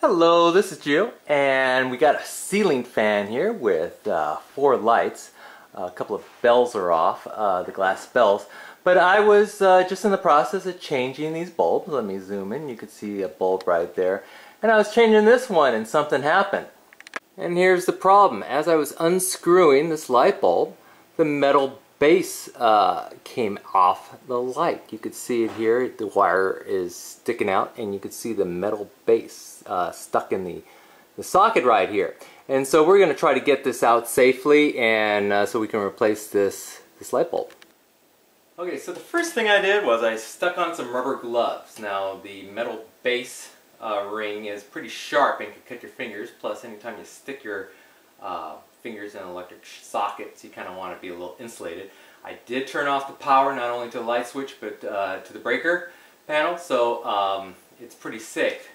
Hello, this is Geo, and we got a ceiling fan here with uh, four lights. a couple of bells are off, uh, the glass bells. But I was uh, just in the process of changing these bulbs. Let me zoom in. You can see a bulb right there. And I was changing this one and something happened. And here's the problem. As I was unscrewing this light bulb, the metal base uh, came off the light. You could see it here. The wire is sticking out and you could see the metal base uh, stuck in the, the socket right here. And so we're going to try to get this out safely and uh, so we can replace this, this light bulb. Okay, so the first thing I did was I stuck on some rubber gloves. Now the metal base uh, ring is pretty sharp and can cut your fingers. Plus anytime you stick your uh, fingers in electric sockets, you kind of want to be a little insulated. I did turn off the power not only to the light switch but uh, to the breaker panel, so um, it's pretty safe.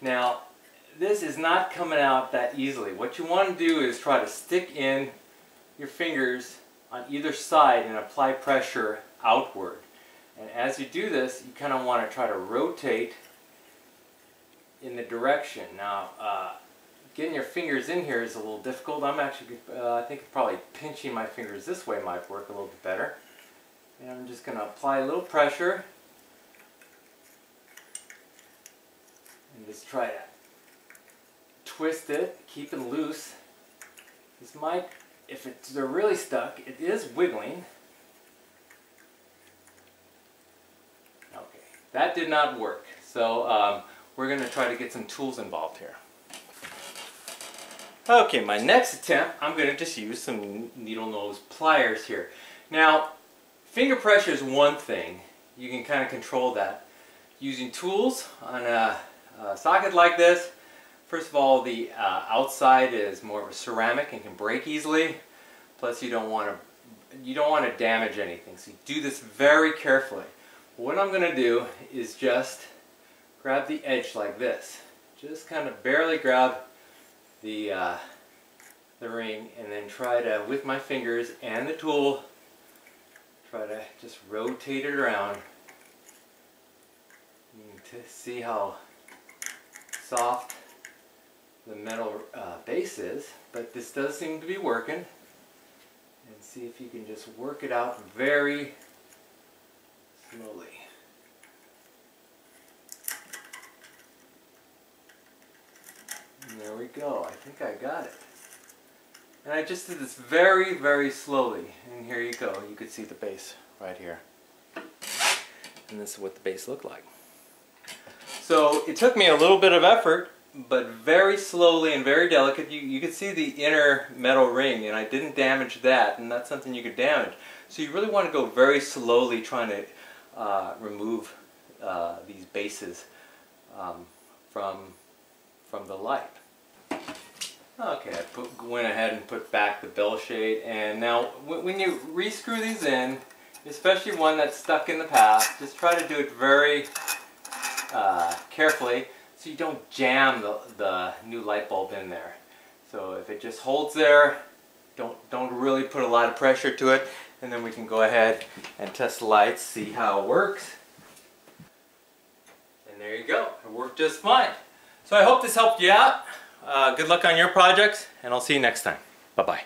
Now, this is not coming out that easily. What you want to do is try to stick in your fingers on either side and apply pressure outward. And as you do this, you kind of want to try to rotate in the direction. Now, uh, getting your fingers in here is a little difficult. I'm actually, uh, I think probably pinching my fingers this way might work a little bit better. And I'm just going to apply a little pressure. And just try to twist it, keep it loose. This might, if it's, they're really stuck, it is wiggling. Okay, that did not work. So um, we're going to try to get some tools involved here. Okay, my next attempt, I'm going to just use some needle nose pliers here. Now, finger pressure is one thing. You can kind of control that. Using tools on a, a socket like this, first of all, the uh, outside is more of a ceramic and can break easily. Plus, you don't want to you don't want to damage anything. So you do this very carefully. What I'm going to do is just grab the edge like this. Just kind of barely grab the, uh, the ring and then try to, with my fingers and the tool, try to just rotate it around to see how soft the metal uh, base is, but this does seem to be working. And see if you can just work it out very slowly. There we go. I think I got it. And I just did this very, very slowly. And here you go. You could see the base right here. And this is what the base looked like. So it took me a little bit of effort, but very slowly and very delicate. You, you could see the inner metal ring, and I didn't damage that, and that's something you could damage. So you really want to go very slowly trying to uh, remove uh, these bases um, from, from the light. Okay, I put, went ahead and put back the bell shade and now when you rescrew these in, especially one that's stuck in the past, just try to do it very uh, carefully so you don't jam the, the new light bulb in there. So if it just holds there, don't, don't really put a lot of pressure to it and then we can go ahead and test the lights, see how it works. And there you go, it worked just fine. So I hope this helped you out. Uh, good luck on your projects, and I'll see you next time. Bye-bye.